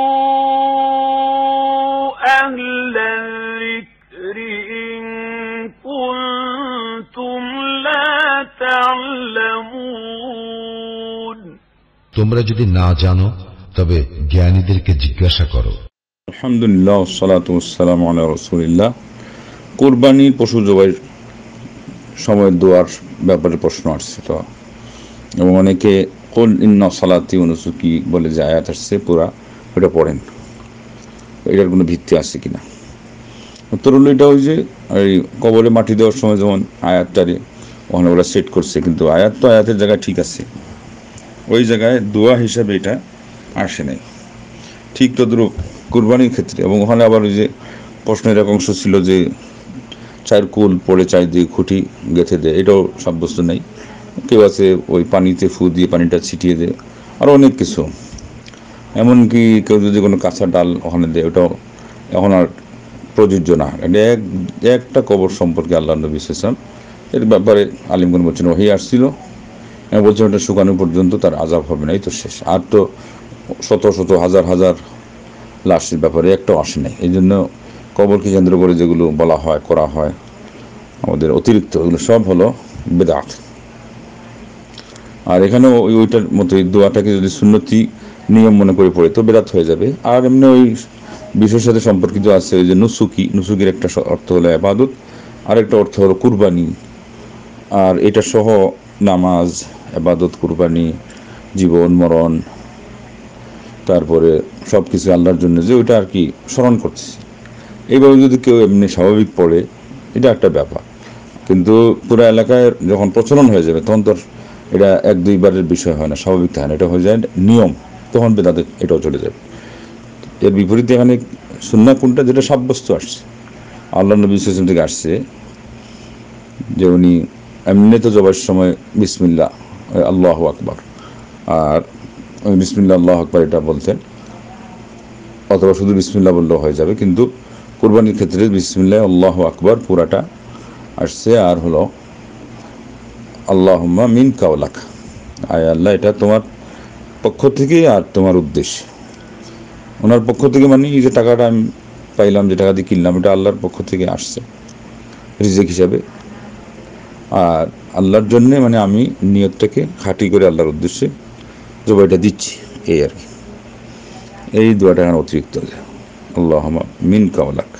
فاسألوا أهل الذكر إن كنتم لا تعلمون তোমরা যদি না জানো তবে জ্ঞানীদেরকে জিজ্ঞাসা করো আলহামদুলিল্লাহ সালাত সালাম আলা রসুলিল্লাহ কোরবানির পশু জবাইয়ের সময় দোয়ার ব্যাপারে প্রশ্ন আসছে তো এবং অনেকে কোল ইন্ন সালাতি অনুসুকি বলে যে আয়াত আসছে, পুরা ওটা পড়েন। এটার কোনো ভিত্তি আছে কিনা? উত্তর হলো এটা ওই যে এই কবরে মাটি দেওয়ার সময় যেমন আয়াতটারে ওখানে ওরা সেট করছে, কিন্তু আয়াত তো আয়াতের জায়গায় ঠিক আছে। ওই জায়গায় দোয়া হিসাবে এটা আসে নাই। ঠিক তদ্রুপ কুরবানির ক্ষেত্রে এবং ওখানে আবার ওই যে প্রশ্নের এক অংশ ছিল যে চায়ের কুল পড়ে চাই দিয়ে খুঁটি গেঁথে দেয়, এটাও সাব্যস্ত নেই। কেউ আছে ওই পানিতে ফু দিয়ে পানিটা ছিটিয়ে দেয় আরও অনেক কিছু। এমনকি কেউ যদি কোনো কাঁচা ডাল ওখানে দেয়, ওটাও এখন আর প্রযোজ্য না। এটা এক, একটা কবর সম্পর্কে আল্লাহ নবী এর ব্যাপারে আলিমগঞ্জ বলছেন, ওহি আসছিল। আমি বলছেন, ওটা শুকানো পর্যন্ত তার আজাব হবে না। এই তো শেষ। আর তো শত শত, হাজার হাজার লাশের ব্যাপারে একটাও আসে নাই। এই জন্য কবরকে কেন্দ্র করে যেগুলো বলা হয়, করা হয়, আমাদের অতিরিক্ত, এগুলো সব হলো বেদাত। আর এখানেও ওই ওইটার মতো এই দোয়াটাকে যদি সুন্নতি নিয়ম মনে করে পড়ে, তো বেদাত হয়ে যাবে। আর এমনি ওই বিষয়ের সাথে সম্পর্কিত আছে ওই যে নুসুকি। নুসুকির একটা অর্থ হলো আবাদত, আর একটা অর্থ হলো কুরবানি। আর এটা সহ নামাজ, আবাদত, কুরবানি, জীবন, মরণ, তারপরে সব কিছু আল্লাহর জন্য যে ওইটা আর কি স্মরণ করতেছি। এইভাবে যদি কেউ এমনি স্বাভাবিক পড়ে, এটা একটা ব্যাপার। কিন্তু পুরো এলাকায় যখন প্রচলন হয়ে যাবে, তখন তো এটা এক দুইবারের বিষয় হয় না, স্বাভাবিক থাকে না। এটা হয়ে যায় নিয়ম, তখন বেদাতে এটাও চলে যাবে। এর বিপরীতে এখানে সুন্না কোনটা? যেটা সাব্যস্ত আসছে। আল্লাহ নবী ইসলাম থেকে আসছে যে উনি এমনি তো জবার সময় বিসমিল্লা আল্লাহ আকবার। আর বিসমিল্লা আল্লাহ আকবার এটা বলতেন। অথবা শুধু বিসমিল্লা বললেও হয়ে যাবে। কিন্তু কোরবানির ক্ষেত্রে বিসমিল্লা আল্লাহ আকবার পুরাটা আসছে। আর হলো আল্লাহম্মা মিন কাওলাক আয় আল্লাহ, এটা তোমার পক্ষ থেকে আর তোমার উদ্দেশ্যে। ওনার পক্ষ থেকে মানে এই যে টাকাটা আমি পাইলাম, যে টাকা দিয়ে কিনলাম, এটা আল্লাহর পক্ষ থেকে আসছে রিজেক হিসাবে। আর আল্লাহর জন্যে মানে আমি নিয়তটাকে খাঁটি করে আল্লাহর উদ্দেশ্যে জবাইটা দিচ্ছি, এই আর কি। এই দোয়াটা এখন অতিরিক্ত। আল্লাহ মিন কাওলাক